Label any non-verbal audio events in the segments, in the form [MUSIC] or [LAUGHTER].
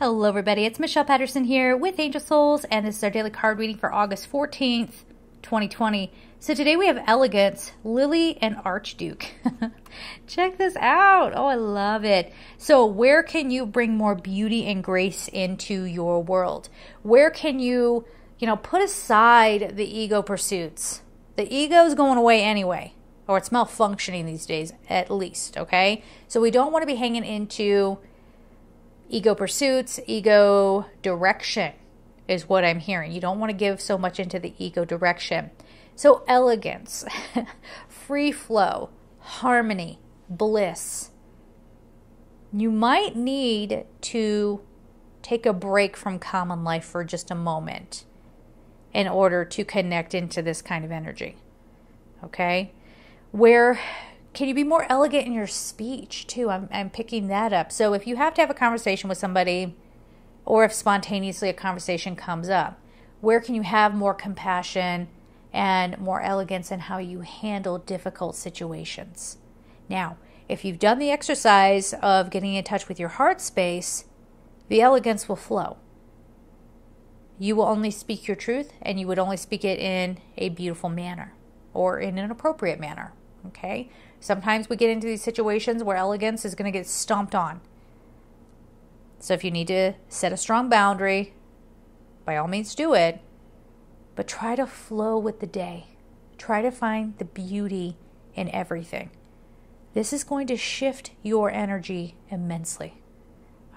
Hello, everybody. It's Michelle Patterson here with Angel Souls, and this is our daily card reading for August 14th, 2020. So today we have Elegance, Lily, and Archduke. [LAUGHS] Check this out. Oh, I love it. So, where can you bring more beauty and grace into your world? Where can you, you know, put aside the ego pursuits? The ego is going away anyway, or it's malfunctioning these days, at least, okay? So, we don't want to be hanging into ego pursuits, ego direction is what I'm hearing. You don't want to give so much into the ego direction. So, elegance, [LAUGHS] free flow, harmony, bliss. You might need to take a break from common life for just a moment in order to connect into this kind of energy. Okay? Where can you be more elegant in your speech too? I'm, I'm picking that up. So if you have to have a conversation with somebody, or if spontaneously a conversation comes up, where can you have more compassion and more elegance in how you handle difficult situations? Now, if you've done the exercise of getting in touch with your heart space, the elegance will flow. You will only speak your truth and you would only speak it in a beautiful manner or in an appropriate manner. Okay? Sometimes we get into these situations where elegance is going to get stomped on. So if you need to set a strong boundary, by all means do it, but try to flow with the day. Try to find the beauty in everything. This is going to shift your energy immensely.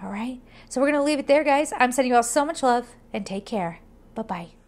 All right? So we're going to leave it there, guys. I'm sending you all so much love and take care. Bye bye.